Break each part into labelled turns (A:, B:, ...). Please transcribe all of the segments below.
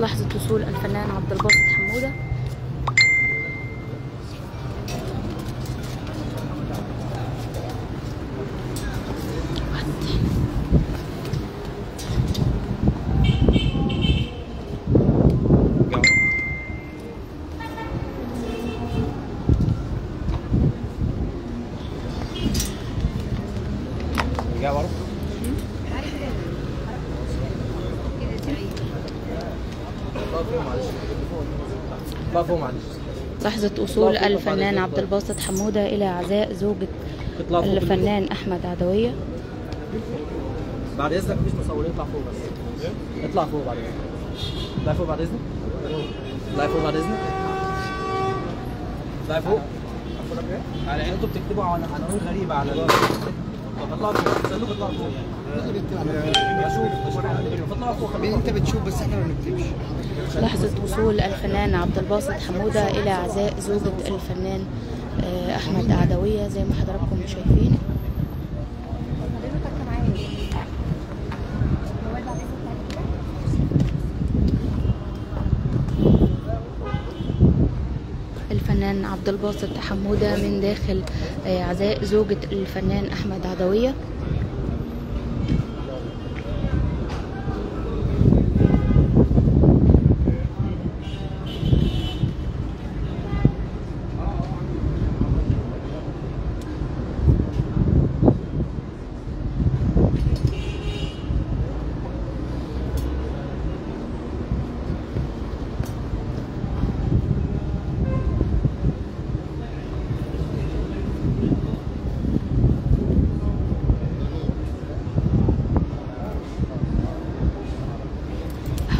A: لحظة وصول الفنان عبد الباسط حمودة.
B: رجع ورا اطلع فوق معلش معلش
A: لحظة وصول الفنان عبد الباسط حمودة إلى عزاء زوجة الفنان أحمد عدوية.
B: بعد إذنك مفيش مصورين اطلع فوق بس. اطلع فوق بعد إذنك. اطلع فوق بعد إذنك؟ اطلع فوق بعد إذنك؟ اطلع فوق؟ على أنتوا بتكتبوا عن عناوين غريبه على
C: انت بتشوف بس إحنا ما بنكتبش.
A: لحظة وصول الفنان عبد الباسط حمودة إلى عزاء زوجة الفنان آه، أحمد عدوية زي ما حضراتكم شايفين. الفنان عبد الباسط حمودة من داخل آه، عزاء زوجة الفنان أحمد عدوية.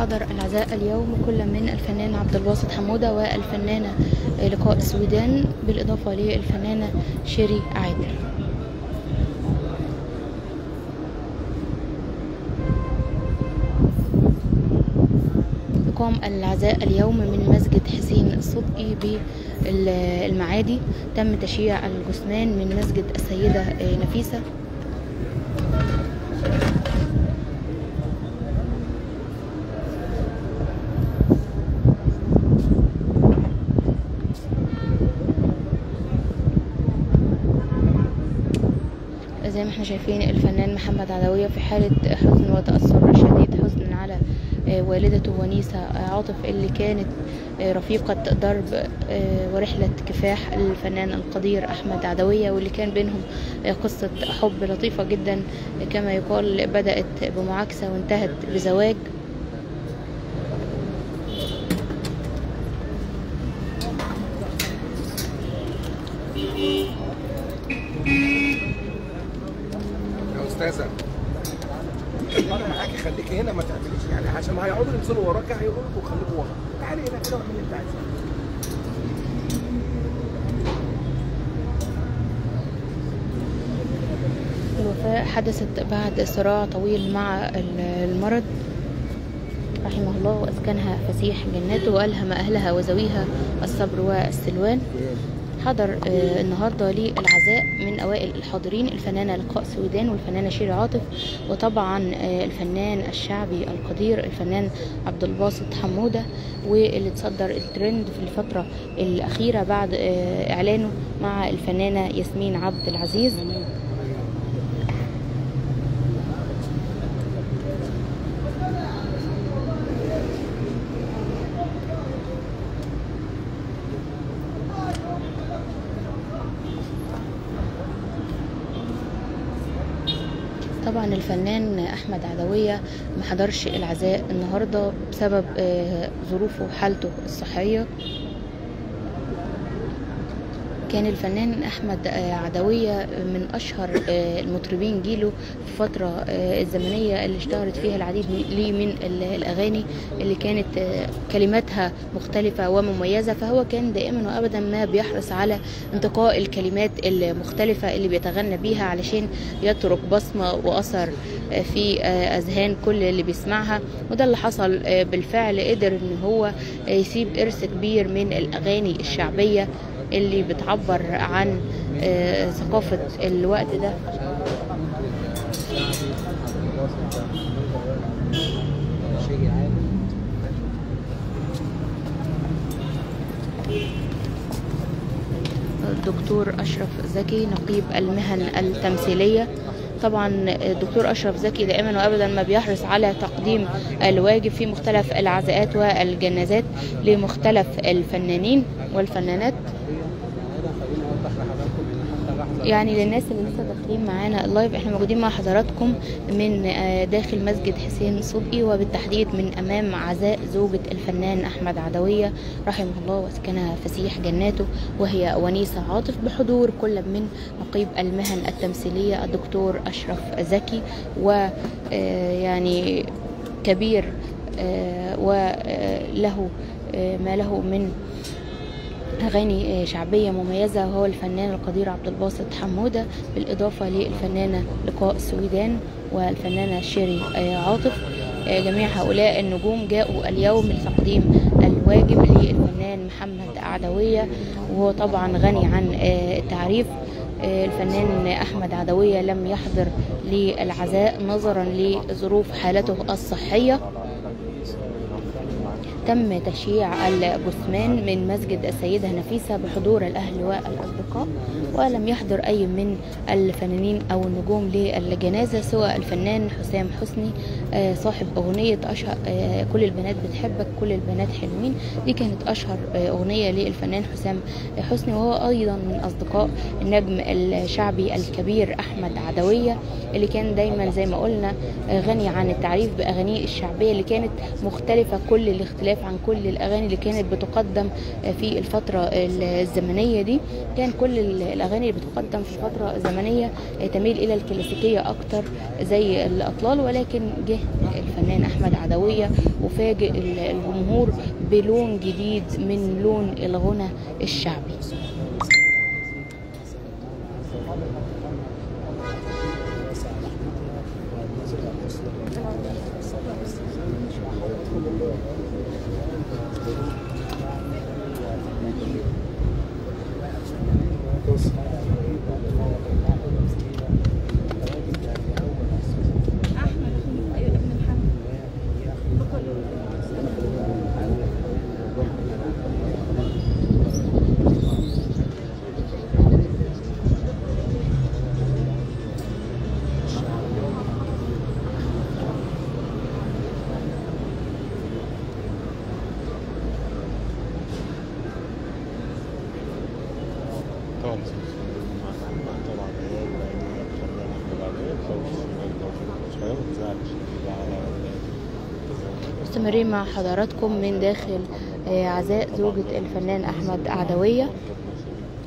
A: حضر العزاء اليوم كل من الفنان عبد الباسط حمودة والفنانة لقاء السويدان بالإضافة للفنانة شيري عادل. قام العزاء اليوم من مسجد حسين الصدقي بالمعادي. تم تشييع الجثمان من مسجد السيدة نفيسة. زي ما إحنا شايفين الفنان محمد عدوية في حالة حزن وتأثر شديد حزن على آه، والدته ونيسة آه، عاطف اللي كانت آه، رفيقة درب ورحلة كفاح الفنان القدير أحمد عدوية واللي كان بينهم قصة حب لطيفة جدا كما يقال بدأت بمعاكسة وانتهت بزواج.
C: استاذه أنا معاكي خليكي هنا ما تعمليش يعني عشان هيقعدوا يمثلوا وراك هيقولوا لكم خليكوا ورا. تعالي هنا كده واعملي اللي انت عايزاه
A: الوفاة حدثت بعد صراع طويل مع ال- المرض. رحمه الله وأسكنها فسيح جناته وألهم أهلها وذويها الصبر والسلوان. حضر آه، النهارده للعزاء من أوائل الحاضرين الفنانة لقاء سويدان والفنانة شيري عاطف وطبعا آه، الفنان الشعبي القدير الفنان عبد الباسط حمودة واللي تصدر الترند في الفترة الأخيرة بعد آه، إعلانه مع الفنانة ياسمين عبد العزيز. الفنان أحمد عدوية ما حضرش العزاء النهارده بسبب آه، ظروفه وحالته الصحية. كان الفنان أحمد آه، عدوية من أشهر آه، المطربين جيله في الفترة آه، الزمنية اللي اشتهرت فيها العديد ليه من ال- الأغاني اللي كانت آه، كلماتها مختلفة ومميزة. فهو كان دائما وابدا ما بيحرص على انتقاء الكلمات المختلفة اللي بيتغنى بيها علشان يترك بصمة وأثر آه، في أذهان كل اللي بيسمعها. وده اللي حصل بالفعل قدر إن هو يسيب إرث كبير من الأغاني الشعبية. اللي بتعبر عن آه، ثقافة الوقت ده. الدكتور أشرف زكي نقيب المهن التمثيلية. طبعا الدكتور أشرف زكي دائما وأبدا ما بيحرص على تقديم الواجب في مختلف العزاءات والجنازات لمختلف الفنانين والفنانات. يعني للناس اللي لسه داخلين معانا اللايف إحنا موجودين مع حضراتكم من آه، داخل مسجد حسين صدقي وبالتحديد من أمام عزاء زوجة الفنان أحمد عدوية رحمه الله واسكنها فسيح جناته وهي ونيسة عاطف بحضور كل من نقيب المهن التمثيلية الدكتور أشرف زكي و آه، يعني كبير آه، وله ما له من أغاني شعبية مميزة وهو الفنان القدير عبد الباسط حمودة بالإضافة للفنانة لقاء السويدان والفنانة شيري عاطف. جميع هؤلاء النجوم جاءوا اليوم لتقديم الواجب للفنان محمد عدوية وهو طبعا غني عن التعريف. الفنان أحمد عدوية لم يحضر للعزاء نظرا لظروف حالته الصحية. تم تشييع الجثمان من مسجد السيدة نفيسة بحضور الأهل والأصدقاء ولم يحضر أي من الفنانين أو النجوم للجنازة سوى الفنان حسام حسني آه، صاحب أغنية أشهر آه، كل البنات بتحبك كل البنات حلوين. دي كانت أشهر آه، أغنية للفنان حسام حسني وهو أيضا من أصدقاء النجم الشعبي الكبير أحمد عدوية اللي كان دايما زي ما قلنا غني عن التعريف بأغانيه الشعبية اللي كانت مختلفة كل الاختلاف عن كل الأغاني اللي كانت بتقدم في الفترة الزمنية دي. كان كل ال- الأغاني اللي بتقدم في الفترة الزمنية آه، تميل إلى الكلاسيكية أكتر زي الأطلال ولكن جه الفنان أحمد عدوية وفاجئ ال- الجمهور بلون جديد من لون الغنى الشعبي
D: طبعا طبعا
A: مستمرين مع حضراتكم من داخل آه، عزاء زوجة الفنان أحمد عدوية.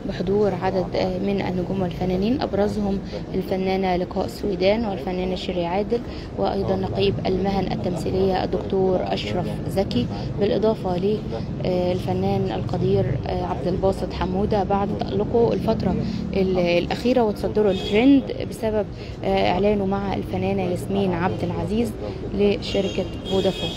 A: بحضور عدد آه، من النجوم والفنانين. أبرزهم الفنانة لقاء السويدان والفنانة شيري عادل وأيضا نقيب المهن التمثيلية الدكتور أشرف زكي. بالإضافة للفنان القدير آه، عبد الباسط حمودة. بعد تألقه الفترة ال- الأخيرة وتصدره الترند بسبب آه، إعلانه مع الفنانة ياسمين عبد العزيز لشركة فودافون.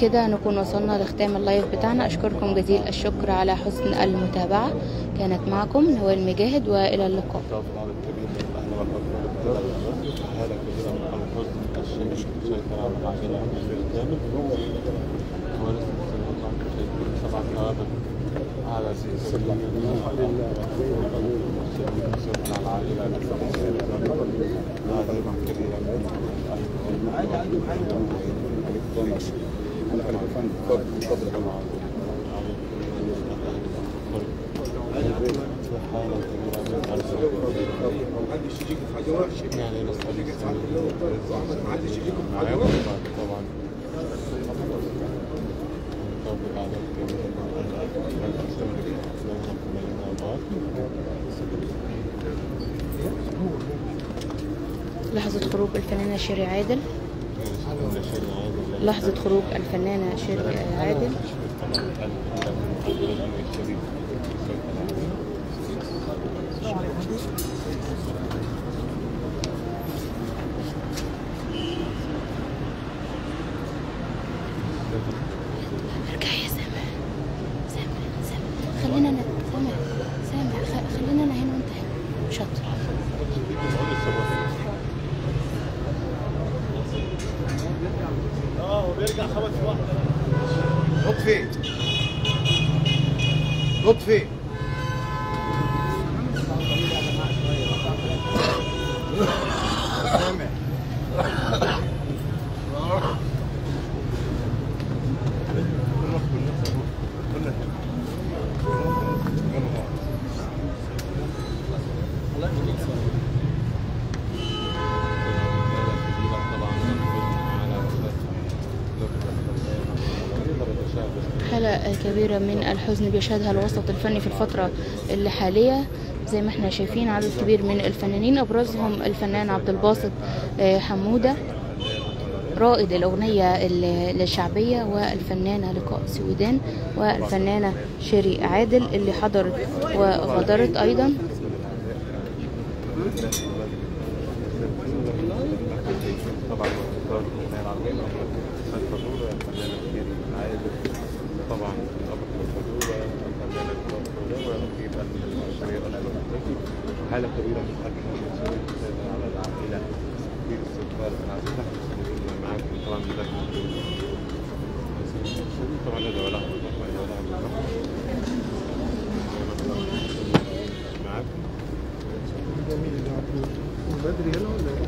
A: كده نكون وصلنا لختام اللايف بتاعنا. أشكركم جزيل الشكر على حسن المتابعة. كانت معكم نوال مجاهد وإلى اللقاء.
D: على
C: محدش يجيك في حاجة وحشه
D: يعني بس
C: يجيك ساعات اللي هو طبعا محدش يجيكم في حاجة
D: معايا
C: وحشه
D: طبعا نطبق على
A: لحظة خروج الفنانة شيري عادل. لحظة خروج الفنانة شيري عادل. شاطر
C: لطفي لطفي سامع
A: حالة كبيرة من الحزن بيشهدها الوسط الفني في الفترة الحالية زي ما إحنا شايفين عدد كبير من الفنانين أبرزهم الفنان عبد الباسط آه، حمودة رائد الأغنية ال- الشعبية والفنانة لقاء سويدان والفنانة شيري عادل اللي حضرت وغادرت أيضا
D: طبعا طبعا. حالة كبيرة من المسؤول على العائلة. في الاستقبال أنا عايز أحكي معاكم طبعا من ذلك طبعا هذا ولا هذا ولا معاكم
C: بدري هنا ولا